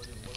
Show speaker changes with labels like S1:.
S1: more than one.